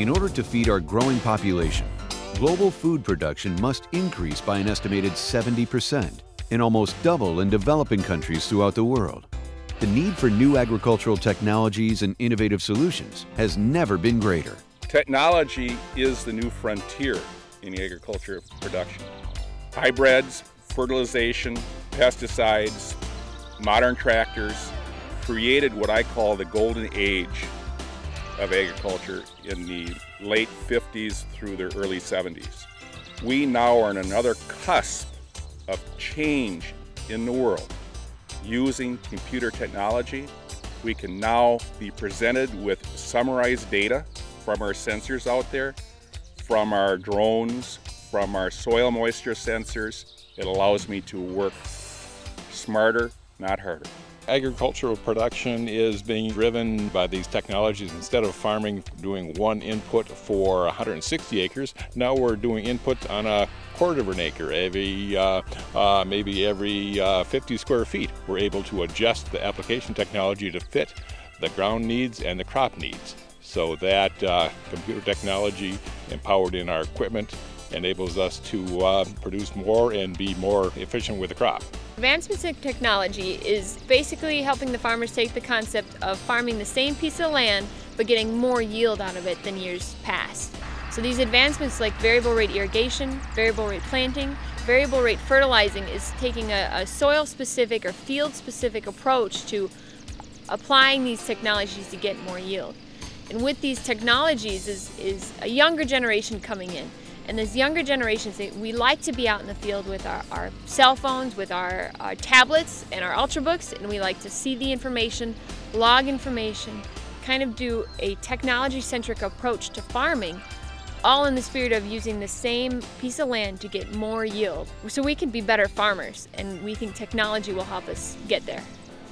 In order to feed our growing population, global food production must increase by an estimated 70% and almost double in developing countries throughout the world. The need for new agricultural technologies and innovative solutions has never been greater. Technology is the new frontier in agriculture production. Hybrids, fertilization, pesticides, modern tractors created what I call the golden age of agriculture in the late 50s through the early 70s. We now are on another cusp of change in the world. Using computer technology, we can now be presented with summarized data from our sensors out there, from our drones, from our soil moisture sensors. It allows me to work smarter, not harder. Agricultural production is being driven by these technologies. Instead of farming doing one input for 160 acres, now we're doing input on a quarter of an acre, every uh, uh, maybe every uh, 50 square feet. We're able to adjust the application technology to fit the ground needs and the crop needs. So that uh, computer technology empowered in our equipment enables us to uh, produce more and be more efficient with the crop. Advancements in technology is basically helping the farmers take the concept of farming the same piece of land but getting more yield out of it than years past. So these advancements like variable rate irrigation, variable rate planting, variable rate fertilizing is taking a, a soil specific or field specific approach to applying these technologies to get more yield. And with these technologies is, is a younger generation coming in and this younger generations, we like to be out in the field with our, our cell phones, with our, our tablets and our Ultrabooks, and we like to see the information, log information, kind of do a technology-centric approach to farming, all in the spirit of using the same piece of land to get more yield. So we can be better farmers, and we think technology will help us get there.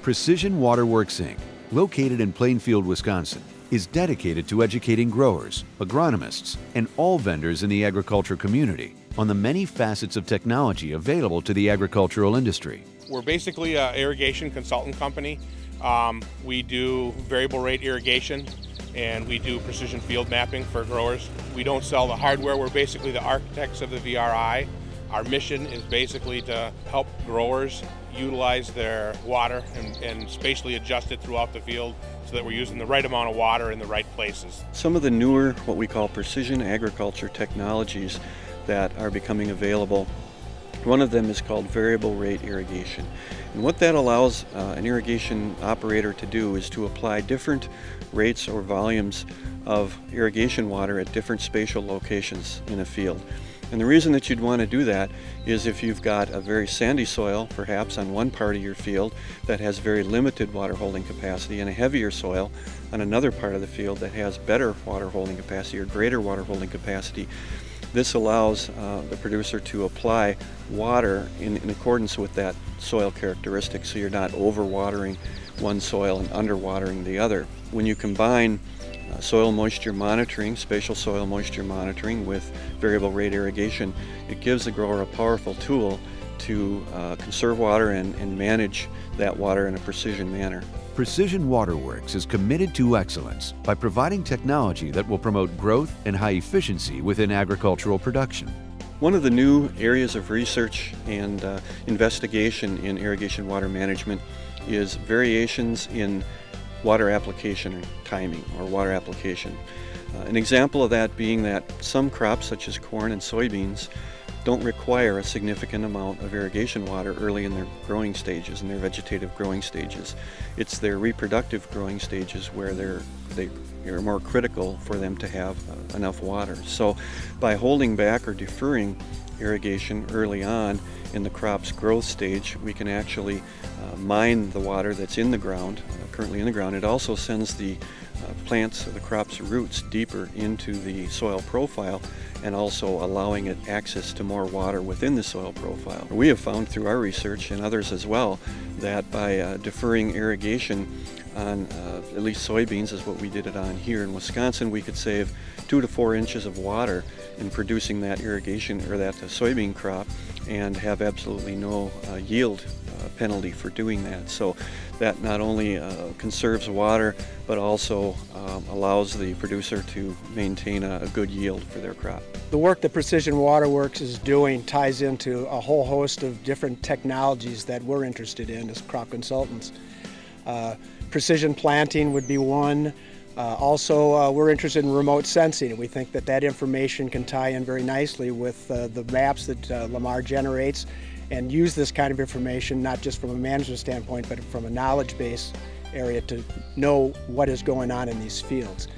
Precision Waterworks Inc., located in Plainfield, Wisconsin, is dedicated to educating growers, agronomists, and all vendors in the agriculture community on the many facets of technology available to the agricultural industry. We're basically an irrigation consultant company. Um, we do variable rate irrigation and we do precision field mapping for growers. We don't sell the hardware, we're basically the architects of the VRI. Our mission is basically to help growers utilize their water and, and spatially adjust it throughout the field so that we're using the right amount of water in the right places. Some of the newer, what we call precision agriculture technologies that are becoming available one of them is called variable rate irrigation. And what that allows uh, an irrigation operator to do is to apply different rates or volumes of irrigation water at different spatial locations in a field. And the reason that you'd want to do that is if you've got a very sandy soil, perhaps on one part of your field that has very limited water holding capacity, and a heavier soil on another part of the field that has better water holding capacity or greater water holding capacity. This allows uh, the producer to apply water in, in accordance with that soil characteristic so you're not overwatering one soil and underwatering the other. When you combine uh, soil moisture monitoring, spatial soil moisture monitoring with variable rate irrigation, it gives the grower a powerful tool to uh, conserve water and, and manage that water in a precision manner. Precision Waterworks is committed to excellence by providing technology that will promote growth and high efficiency within agricultural production. One of the new areas of research and uh, investigation in irrigation water management is variations in water application timing or water application. Uh, an example of that being that some crops such as corn and soybeans don't require a significant amount of irrigation water early in their growing stages, in their vegetative growing stages. It's their reproductive growing stages where they're, they are more critical for them to have uh, enough water. So by holding back or deferring irrigation early on in the crop's growth stage, we can actually uh, mine the water that's in the ground, uh, currently in the ground. It also sends the uh, plants, the crop's roots deeper into the soil profile and also allowing it access to more water within the soil profile. We have found through our research and others as well that by uh, deferring irrigation on uh, at least soybeans is what we did it on here in Wisconsin, we could save two to four inches of water in producing that irrigation or that soybean crop and have absolutely no uh, yield penalty for doing that. So that not only uh, conserves water, but also um, allows the producer to maintain a, a, good yield for their crop. The work that Precision Waterworks is doing ties into a whole host of different technologies that we're interested in as crop consultants. Uh, precision planting would be one. Uh, also, uh, we're interested in remote sensing, and we think that that information can tie in very nicely with uh, the maps that uh, Lamar generates and use this kind of information not just from a management standpoint, but from a knowledge base area to know what is going on in these fields.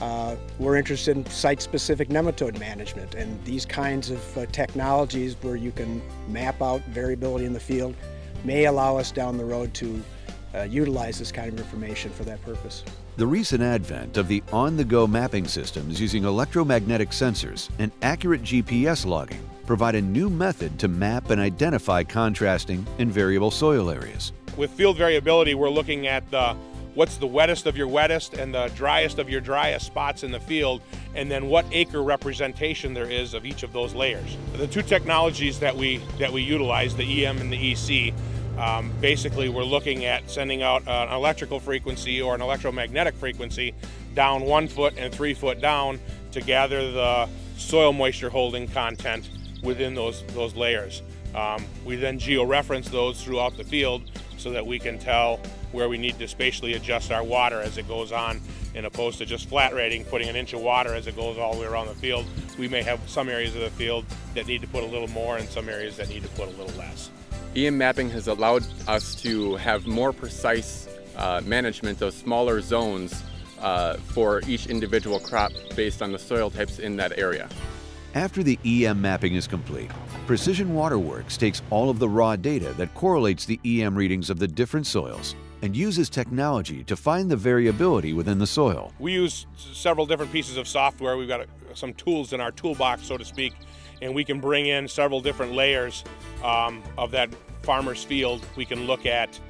Uh, we're interested in site-specific nematode management and these kinds of uh, technologies where you can map out variability in the field may allow us down the road to uh, utilize this kind of information for that purpose. The recent advent of the on-the-go mapping systems using electromagnetic sensors and accurate GPS logging provide a new method to map and identify contrasting and variable soil areas. With field variability, we're looking at the what's the wettest of your wettest and the driest of your driest spots in the field, and then what acre representation there is of each of those layers. The two technologies that we that we utilize, the EM and the EC, um, basically, we're looking at sending out an electrical frequency or an electromagnetic frequency down one foot and three foot down to gather the soil moisture holding content within those, those layers. Um, we then georeference those throughout the field so that we can tell where we need to spatially adjust our water as it goes on in opposed to just flat rating, putting an inch of water as it goes all the way around the field. We may have some areas of the field that need to put a little more and some areas that need to put a little less. EM mapping has allowed us to have more precise uh, management of smaller zones uh, for each individual crop based on the soil types in that area. After the EM mapping is complete, Precision Waterworks takes all of the raw data that correlates the EM readings of the different soils and uses technology to find the variability within the soil. We use several different pieces of software. We've got some tools in our toolbox, so to speak, and we can bring in several different layers um, of that farmer's field. We can look at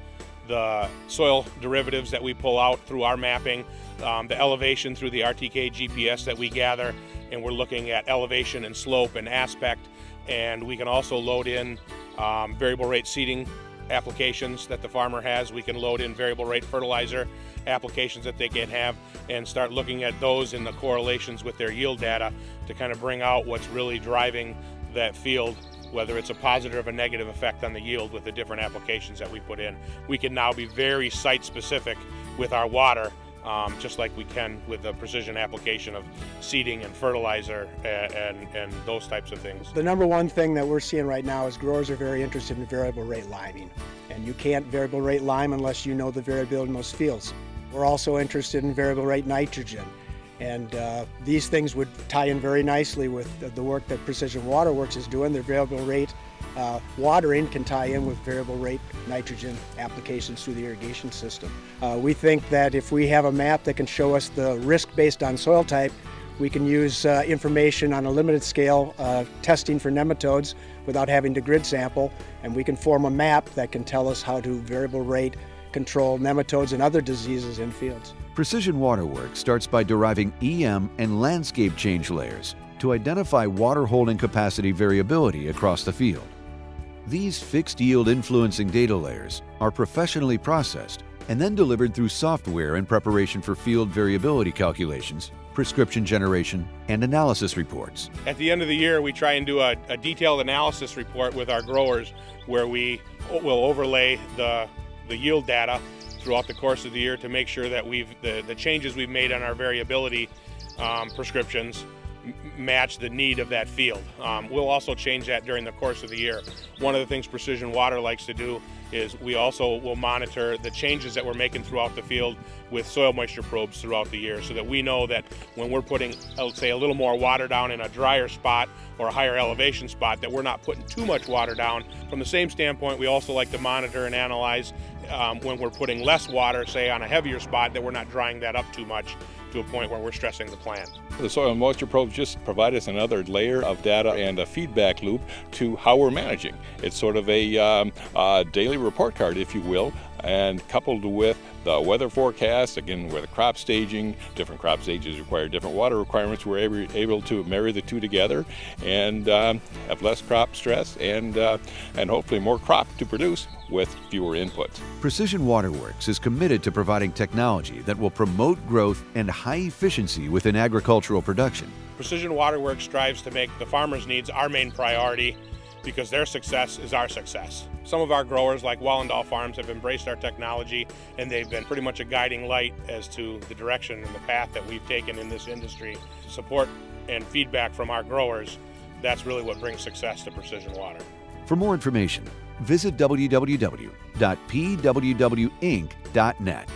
the soil derivatives that we pull out through our mapping, um, the elevation through the RTK GPS that we gather, and we're looking at elevation and slope and aspect. And we can also load in um, variable rate seeding applications that the farmer has. We can load in variable rate fertilizer applications that they can have and start looking at those in the correlations with their yield data to kind of bring out what's really driving that field whether it's a positive or a negative effect on the yield with the different applications that we put in. We can now be very site specific with our water um, just like we can with the precision application of seeding and fertilizer and, and, and, those types of things. The number one thing that we're seeing right now is growers are very interested in variable rate liming. And you can't variable rate lime unless you know the variability in those fields. We're also interested in variable rate nitrogen. And uh, these things would tie in very nicely with the work that Precision Waterworks is doing. Their variable rate uh, watering can tie in with variable rate nitrogen applications through the irrigation system. Uh, we think that if we have a map that can show us the risk based on soil type, we can use uh, information on a limited scale uh, testing for nematodes without having to grid sample, and we can form a map that can tell us how to variable rate control nematodes and other diseases in fields. Precision Waterworks starts by deriving EM and landscape change layers to identify water holding capacity variability across the field. These fixed yield influencing data layers are professionally processed and then delivered through software in preparation for field variability calculations, prescription generation, and analysis reports. At the end of the year, we try and do a, a detailed analysis report with our growers where we will overlay the, the yield data throughout the course of the year to make sure that we've the, the changes we've made on our variability um, prescriptions match the need of that field. Um, we'll also change that during the course of the year. One of the things Precision Water likes to do is we also will monitor the changes that we're making throughout the field with soil moisture probes throughout the year so that we know that when we're putting, let's say, a little more water down in a drier spot or a higher elevation spot, that we're not putting too much water down. From the same standpoint, we also like to monitor and analyze um, when we're putting less water, say on a heavier spot, that we're not drying that up too much to a point where we're stressing the plant. The soil moisture probes just provide us another layer of data and a feedback loop to how we're managing. It's sort of a, um, a daily report card, if you will, and coupled with the weather forecast, again, where the crop staging, different crop stages require different water requirements, we're able, able to marry the two together and um, have less crop stress and, uh, and hopefully more crop to produce with fewer inputs. Precision Waterworks is committed to providing technology that will promote growth and high efficiency within agricultural production. Precision Waterworks strives to make the farmer's needs our main priority because their success is our success. Some of our growers, like Wallendahl Farms, have embraced our technology and they've been pretty much a guiding light as to the direction and the path that we've taken in this industry. Support and feedback from our growers, that's really what brings success to Precision Water. For more information, visit www.pwwinc.net.